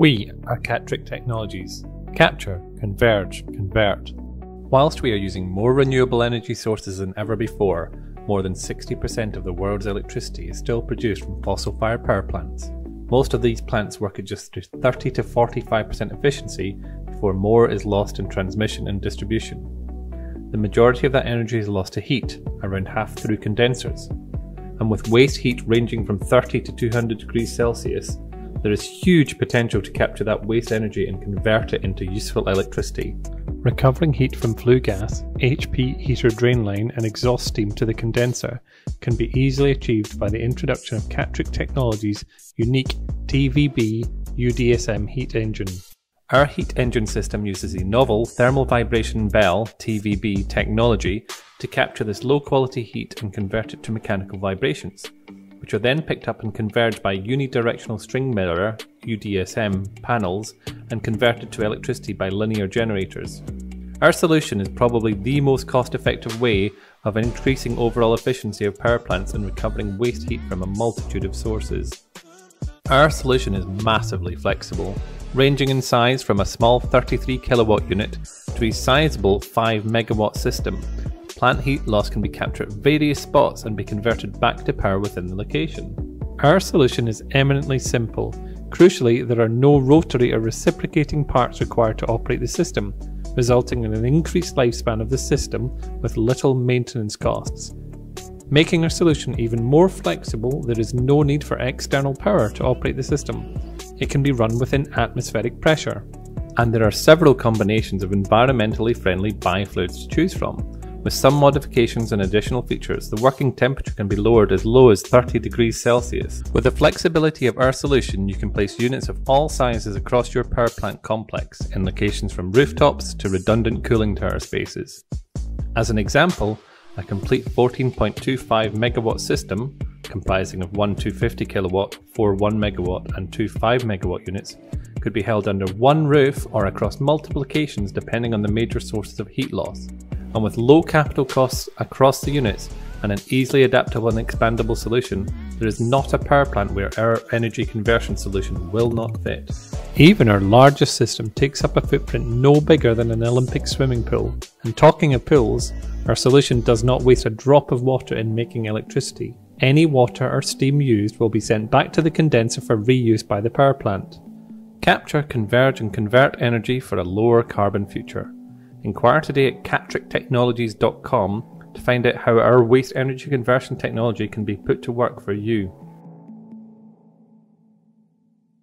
We are Katrick Technologies. Capture, converge, convert. Whilst we are using more renewable energy sources than ever before, more than 60% of the world's electricity is still produced from fossil fired power plants. Most of these plants work at just 30 to 45% efficiency before more is lost in transmission and distribution. The majority of that energy is lost to heat, around half through condensers. And with waste heat ranging from 30 to 200 degrees Celsius, there is huge potential to capture that waste energy and convert it into useful electricity. Recovering heat from flue gas, HP heater drain line, and exhaust steam to the condenser can be easily achieved by the introduction of Katrick Technologies' unique TVB UDSM heat engine. Our heat engine system uses the novel Thermal Vibration Bell TVB technology to capture this low quality heat and convert it to mechanical vibrations which are then picked up and converged by unidirectional string mirror UDSM panels and converted to electricity by linear generators. Our solution is probably the most cost effective way of increasing overall efficiency of power plants and recovering waste heat from a multitude of sources. Our solution is massively flexible, ranging in size from a small 33 kilowatt unit to a sizable 5 megawatt system Plant heat loss can be captured at various spots and be converted back to power within the location. Our solution is eminently simple. Crucially, there are no rotary or reciprocating parts required to operate the system, resulting in an increased lifespan of the system with little maintenance costs. Making our solution even more flexible, there is no need for external power to operate the system. It can be run within atmospheric pressure. And there are several combinations of environmentally friendly biofluids to choose from. With some modifications and additional features, the working temperature can be lowered as low as 30 degrees Celsius. With the flexibility of our solution, you can place units of all sizes across your power plant complex in locations from rooftops to redundant cooling tower spaces. As an example, a complete 14.25 megawatt system, comprising of one 250 kilowatt, four 1 megawatt, and two 5 megawatt units, could be held under one roof or across multiple locations depending on the major sources of heat loss and with low capital costs across the units and an easily adaptable and expandable solution, there is not a power plant where our energy conversion solution will not fit. Even our largest system takes up a footprint no bigger than an Olympic swimming pool. And talking of pools, our solution does not waste a drop of water in making electricity. Any water or steam used will be sent back to the condenser for reuse by the power plant. Capture, converge, and convert energy for a lower carbon future. Inquire today at katricktechnologies.com to find out how our waste energy conversion technology can be put to work for you.